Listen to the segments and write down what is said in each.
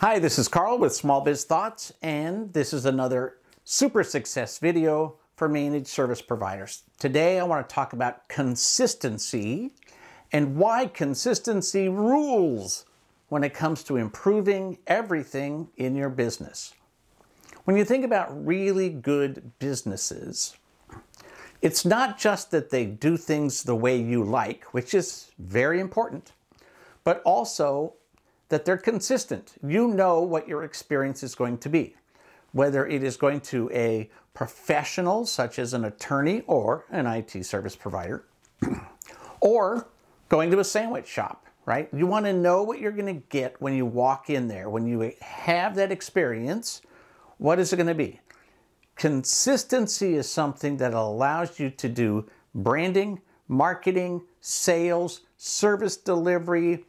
Hi, this is Karl with Small Biz Thoughts, and this is another super success video for managed service providers. Today, I want to talk about consistency and why consistency rules when it comes to improving everything in your business. When you think about really good businesses, it's not just that they do things the way you like, which is very important, but also that they're consistent. You know what your experience is going to be, whether it is going to a professional, such as an attorney or an IT service provider, or going to a sandwich shop, right? You want to know what you're going to get when you walk in there. When you have that experience, what is it going to be? Consistency is something that allows you to do branding, marketing, sales, service delivery,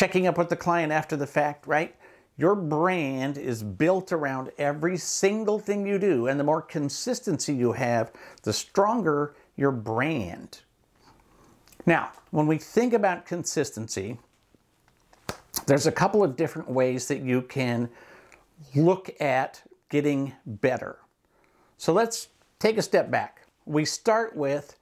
checking up with the client after the fact, right? Your brand is built around every single thing you do. And the more consistency you have, the stronger your brand. Now, when we think about consistency, there's a couple of different ways that you can look at getting better. So let's take a step back. We start with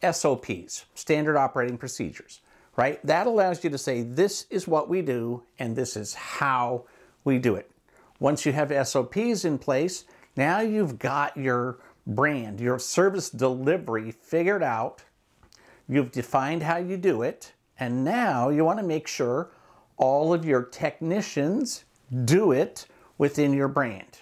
SOPs, standard operating procedures right? That allows you to say, this is what we do and this is how we do it. Once you have SOPs in place, now you've got your brand, your service delivery figured out. You've defined how you do it. And now you want to make sure all of your technicians do it within your brand.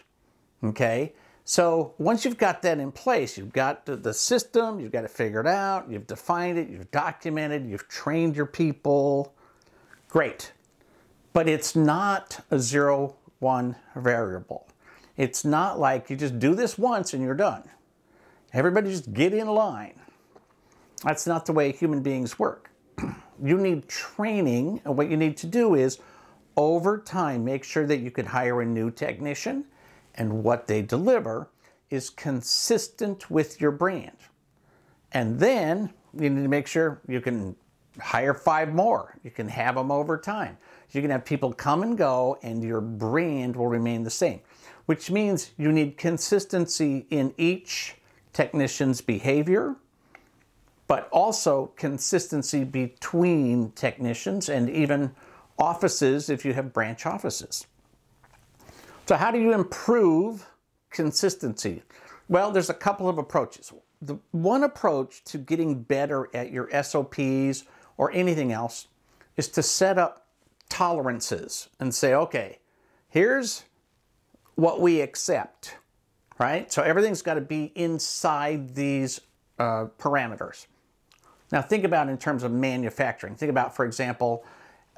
Okay? So once you've got that in place, you've got the system, you've got it figured out, you've defined it, you've documented, you've trained your people. Great. But it's not a zero one variable. It's not like you just do this once and you're done. Everybody just get in line. That's not the way human beings work. you need training, and what you need to do is over time make sure that you can hire a new technician and what they deliver is consistent with your brand. And then you need to make sure you can hire five more. You can have them over time. You can have people come and go and your brand will remain the same, which means you need consistency in each technician's behavior, but also consistency between technicians and even offices if you have branch offices. So how do you improve consistency? Well, there's a couple of approaches. The one approach to getting better at your SOPs or anything else is to set up tolerances and say, okay, here's what we accept, right? So everything's got to be inside these uh, parameters. Now think about in terms of manufacturing. Think about, for example,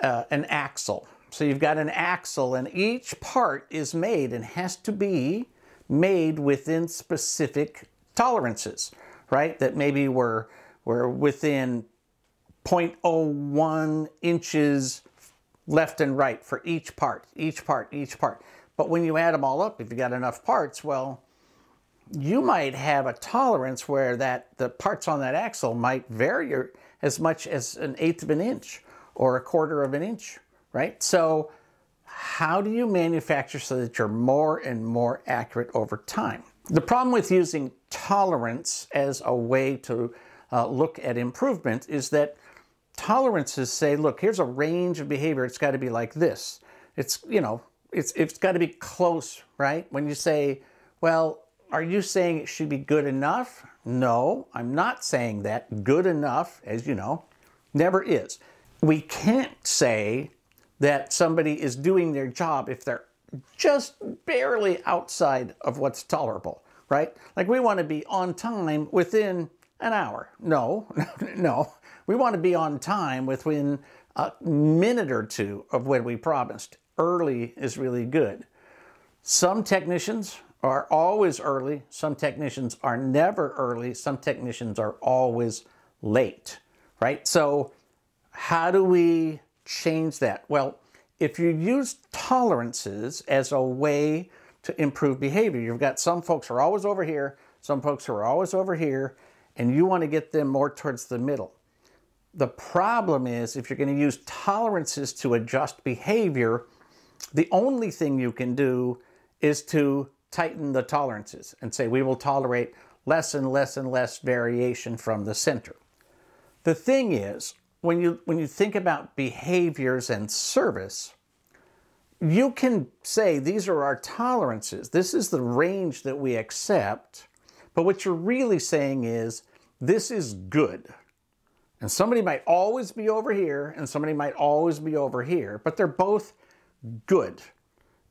uh, an axle. So you've got an axle and each part is made and has to be made within specific tolerances, right? That maybe we're, we're within 0.01 inches left and right for each part, each part, each part. But when you add them all up, if you got enough parts, well, you might have a tolerance where that the parts on that axle might vary as much as an eighth of an inch or a quarter of an inch right? So how do you manufacture so that you're more and more accurate over time? The problem with using tolerance as a way to uh, look at improvement is that tolerances say, look, here's a range of behavior. It's got to be like this. It's, you know, it's, it's got to be close, right? When you say, well, are you saying it should be good enough? No, I'm not saying that. Good enough, as you know, never is. We can't say that somebody is doing their job if they're just barely outside of what's tolerable, right? Like we want to be on time within an hour. No, no. We want to be on time within a minute or two of when we promised. Early is really good. Some technicians are always early. Some technicians are never early. Some technicians are always late, right? So how do we change that? Well, if you use tolerances as a way to improve behavior, you've got some folks who are always over here, some folks who are always over here, and you want to get them more towards the middle. The problem is if you're going to use tolerances to adjust behavior, the only thing you can do is to tighten the tolerances and say we will tolerate less and less and less variation from the center. The thing is, when you, when you think about behaviors and service, you can say these are our tolerances. This is the range that we accept. But what you're really saying is this is good. And somebody might always be over here and somebody might always be over here, but they're both good.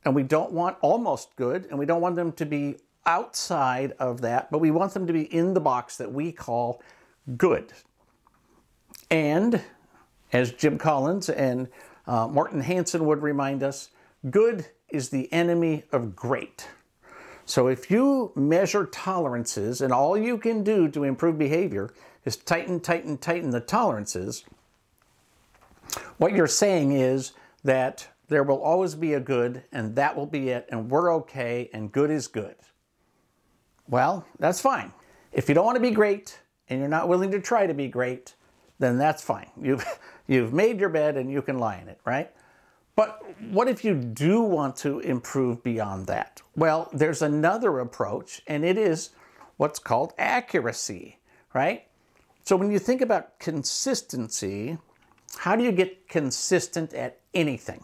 And we don't want almost good and we don't want them to be outside of that, but we want them to be in the box that we call good. And as Jim Collins and uh, Morten Hansen would remind us, good is the enemy of great. So if you measure tolerances and all you can do to improve behavior is tighten, tighten, tighten the tolerances, what you're saying is that there will always be a good and that will be it and we're okay and good is good. Well, that's fine. If you don't want to be great and you're not willing to try to be great, then that's fine. You've, you've made your bed and you can lie in it, right? But what if you do want to improve beyond that? Well, there's another approach, and it is what's called accuracy, right? So when you think about consistency, how do you get consistent at anything?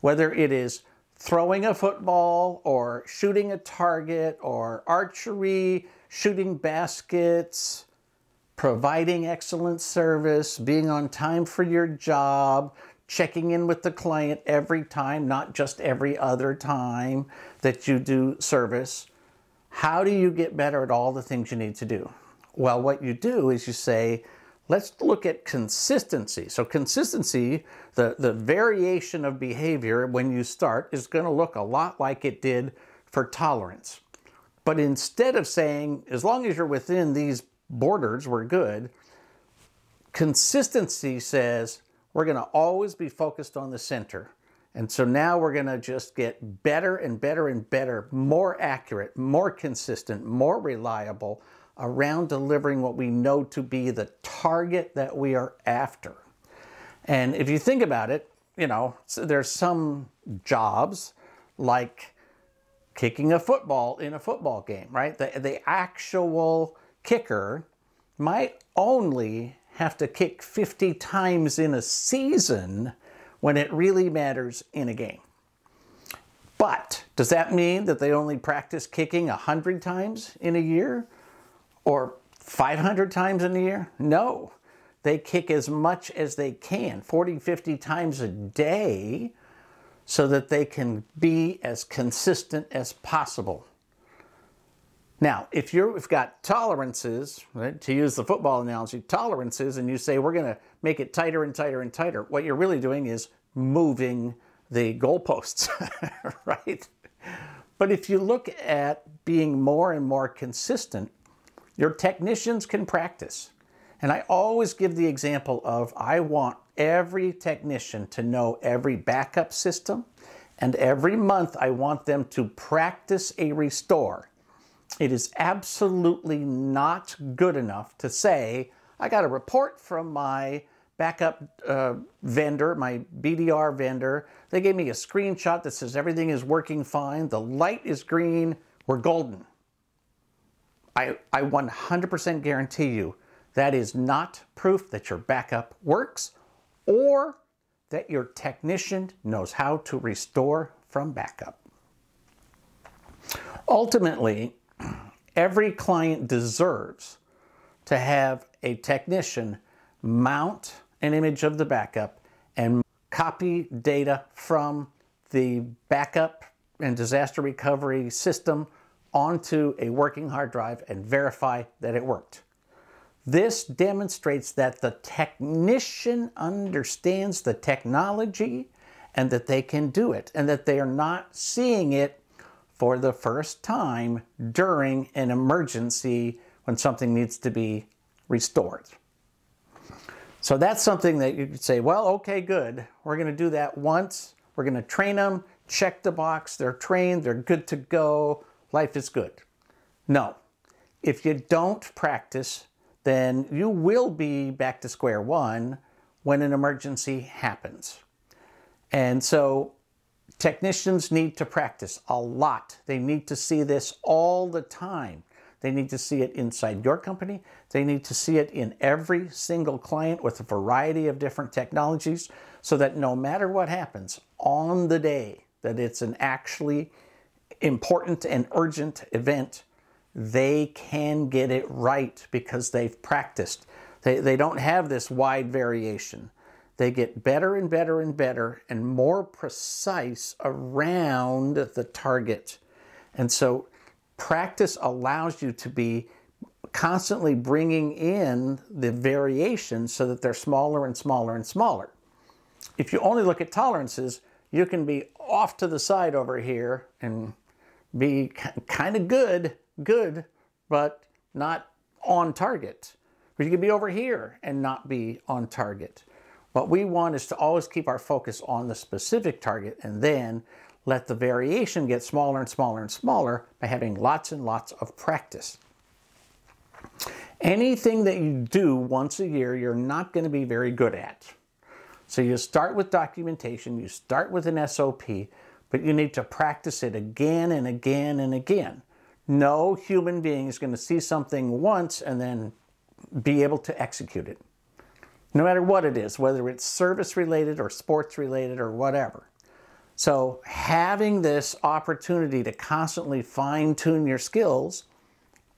Whether it is throwing a football or shooting a target or archery, shooting baskets, providing excellent service, being on time for your job, checking in with the client every time, not just every other time that you do service. How do you get better at all the things you need to do? Well, what you do is you say, let's look at consistency. So consistency, the, the variation of behavior when you start is going to look a lot like it did for tolerance. But instead of saying, as long as you're within these borders, we're good, consistency says, we're going to always be focused on the center. And so now we're going to just get better and better and better, more accurate, more consistent, more reliable around delivering what we know to be the target that we are after. And if you think about it, you know, there's some jobs like kicking a football in a football game, right? The, the actual kicker might only have to kick 50 times in a season when it really matters in a game. But does that mean that they only practice kicking 100 times in a year or 500 times in a year? No. They kick as much as they can, 40, 50 times a day, so that they can be as consistent as possible. Now, if you've got tolerances, right, to use the football analogy, tolerances, and you say we're going to make it tighter and tighter and tighter, what you're really doing is moving the goalposts, right? But if you look at being more and more consistent, your technicians can practice. And I always give the example of I want every technician to know every backup system, and every month I want them to practice a restore it is absolutely not good enough to say, I got a report from my backup uh, vendor, my BDR vendor. They gave me a screenshot that says everything is working fine. The light is green. We're golden. I, I 100% guarantee you that is not proof that your backup works or that your technician knows how to restore from backup. Ultimately, every client deserves to have a technician mount an image of the backup and copy data from the backup and disaster recovery system onto a working hard drive and verify that it worked. This demonstrates that the technician understands the technology and that they can do it and that they are not seeing it for the first time during an emergency when something needs to be restored. So that's something that you could say, well, okay, good. We're going to do that once. We're going to train them, check the box. They're trained, they're good to go. Life is good. No. If you don't practice, then you will be back to square one when an emergency happens. And so technicians need to practice a lot. They need to see this all the time. They need to see it inside your company. They need to see it in every single client with a variety of different technologies so that no matter what happens on the day that it's an actually important and urgent event, they can get it right because they've practiced. They, they don't have this wide variation. They get better and better and better and more precise around the target. And so practice allows you to be constantly bringing in the variations so that they're smaller and smaller and smaller. If you only look at tolerances, you can be off to the side over here and be kind of good, good, but not on target. But you can be over here and not be on target. What we want is to always keep our focus on the specific target and then let the variation get smaller and smaller and smaller by having lots and lots of practice. Anything that you do once a year, you're not going to be very good at. So you start with documentation, you start with an SOP, but you need to practice it again and again and again. No human being is going to see something once and then be able to execute it. No matter what it is, whether it's service related or sports related or whatever. So having this opportunity to constantly fine tune your skills,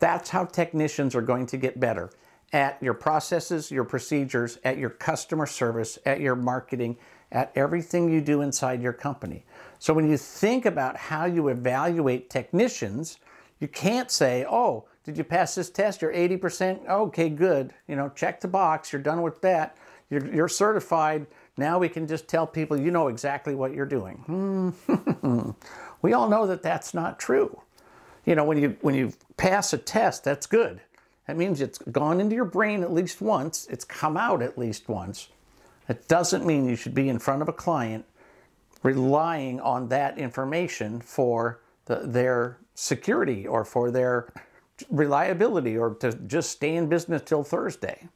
that's how technicians are going to get better at your processes, your procedures, at your customer service, at your marketing, at everything you do inside your company. So when you think about how you evaluate technicians, you can't say, oh, did you pass this test? You're 80%? Okay, good. You know, check the box. You're done with that. You're, you're certified. Now we can just tell people you know exactly what you're doing. Hmm. we all know that that's not true. You know, when you, when you pass a test, that's good. That means it's gone into your brain at least once. It's come out at least once. It doesn't mean you should be in front of a client relying on that information for the, their security or for their reliability or to just stay in business till Thursday.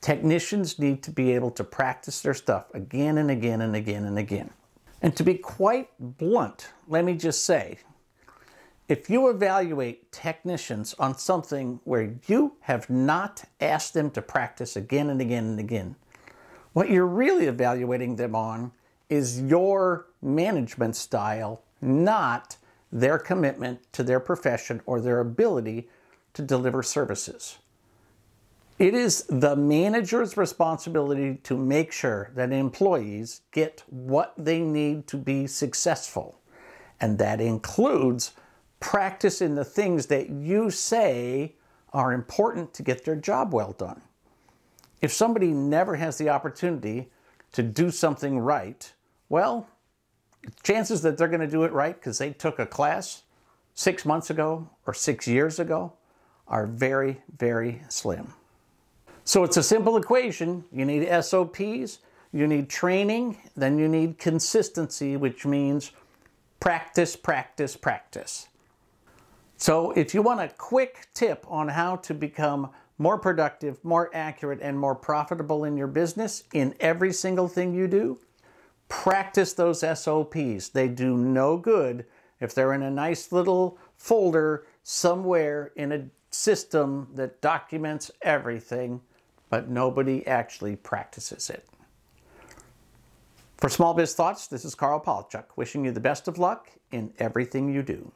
Technicians need to be able to practice their stuff again and again and again and again. And to be quite blunt, let me just say, if you evaluate technicians on something where you have not asked them to practice again and again and again, what you're really evaluating them on is your management style, not their commitment to their profession or their ability to deliver services. It is the manager's responsibility to make sure that employees get what they need to be successful. And that includes practice in the things that you say are important to get their job well done. If somebody never has the opportunity to do something right, well, chances that they're going to do it right because they took a class six months ago or six years ago are very, very slim. So it's a simple equation. You need SOPs, you need training, then you need consistency, which means practice, practice, practice. So if you want a quick tip on how to become more productive, more accurate, and more profitable in your business in every single thing you do, practice those SOPs. They do no good if they're in a nice little folder somewhere in a system that documents everything, but nobody actually practices it. For Small Biz Thoughts, this is Karl Palachuk, wishing you the best of luck in everything you do.